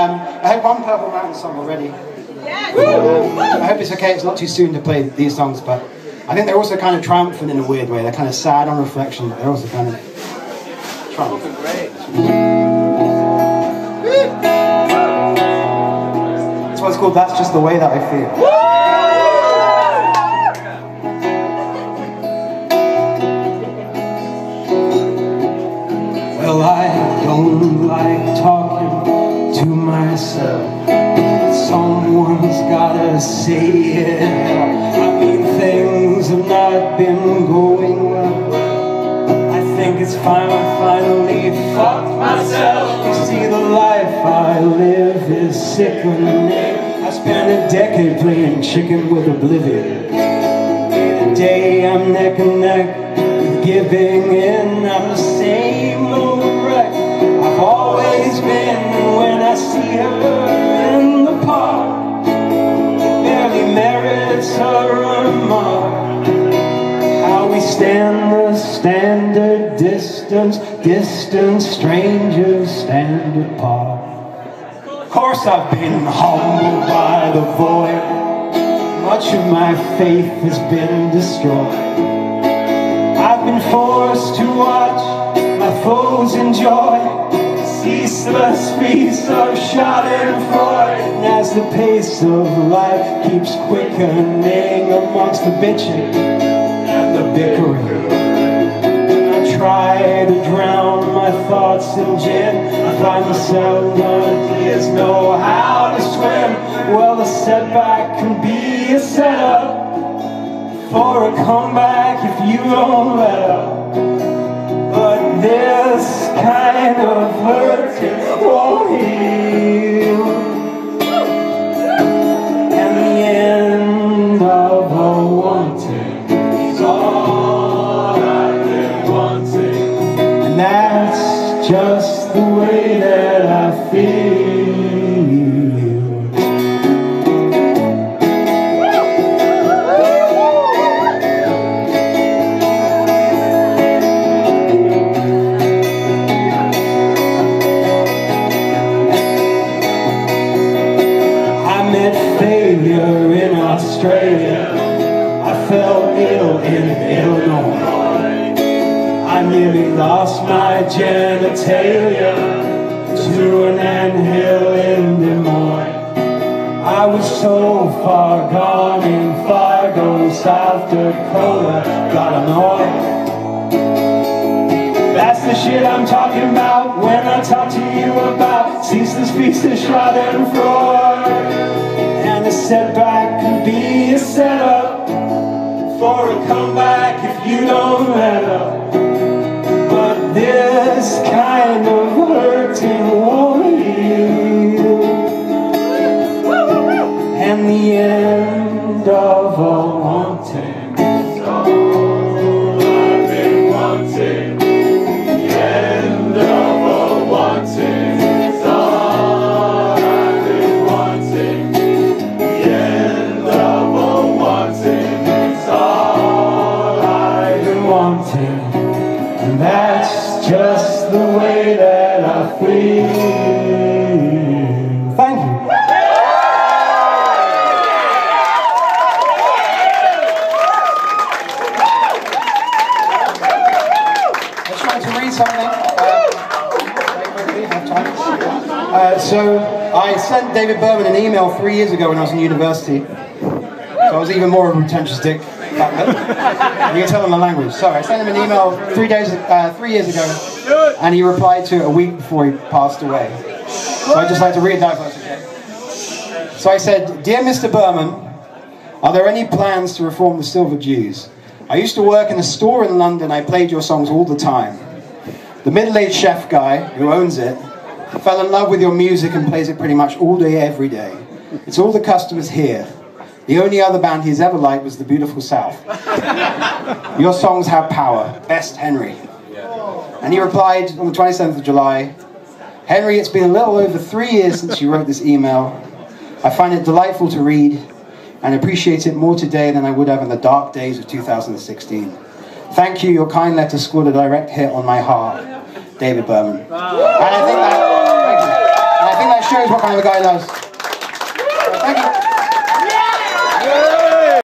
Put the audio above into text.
Um, I hope one Purple Mountain song already. Um, I hope it's okay, it's not too soon to play these songs, but I think they're also kind of triumphant in a weird way. They're kind of sad on reflection, but they're also kind of triumphant. That's why it's called That's Just the Way That I Feel. Well, I don't like talking myself. Someone's gotta say it. I mean, things have not been going well. I think it's fine, I finally fucked myself. You see, the life I live is sickening. I spent a decade playing chicken with oblivion. Day to day, I'm neck and neck with giving in. I'm a remark. How we stand the standard distance, distance strangers stand apart. Of course, I've been humbled by the void. Much of my faith has been destroyed. I've been forced to watch my foes enjoy ceaseless feast of Schadenfreude. As the pace of life keeps quickening amongst the bitching and the bickering, I try to drown my thoughts in gin. I find myself ideas know how to swim. Well, a setback can be a setup for a comeback if you don't let up. Way that I feel. I met failure in Australia. I fell ill in Illinois. I nearly lost my genitalia to an anthill in Des Moines. I was so far gone in Fargo, South Dakota, got annoyed. That's the shit I'm talking about when I talk to you about ceaseless feast of Schadenfreude. And a setback could be a setup for a comeback if you don't let up. And that's just the way that I feel. Uh, so I sent David Berman an email three years ago when I was in university. So I was even more of a pretentious dick back then. You can tell him the language. Sorry, I sent him an email three days, uh, three years ago, and he replied to it a week before he passed away. So I'd just like to read that. So I said, Dear Mr. Berman, are there any plans to reform the Silver Jews? I used to work in a store in London. I played your songs all the time. The middle-aged chef guy who owns it fell in love with your music and plays it pretty much all day, every day. It's all the customers here. The only other band he's ever liked was the Beautiful South. Your songs have power. Best Henry. And he replied on the 27th of July, Henry, it's been a little over three years since you wrote this email. I find it delightful to read and appreciate it more today than I would have in the dark days of 2016. Thank you, your kind letter scored a direct hit on my heart. David Berman. And I think that. And I think that shows what kind of a guy he loves. Thank you.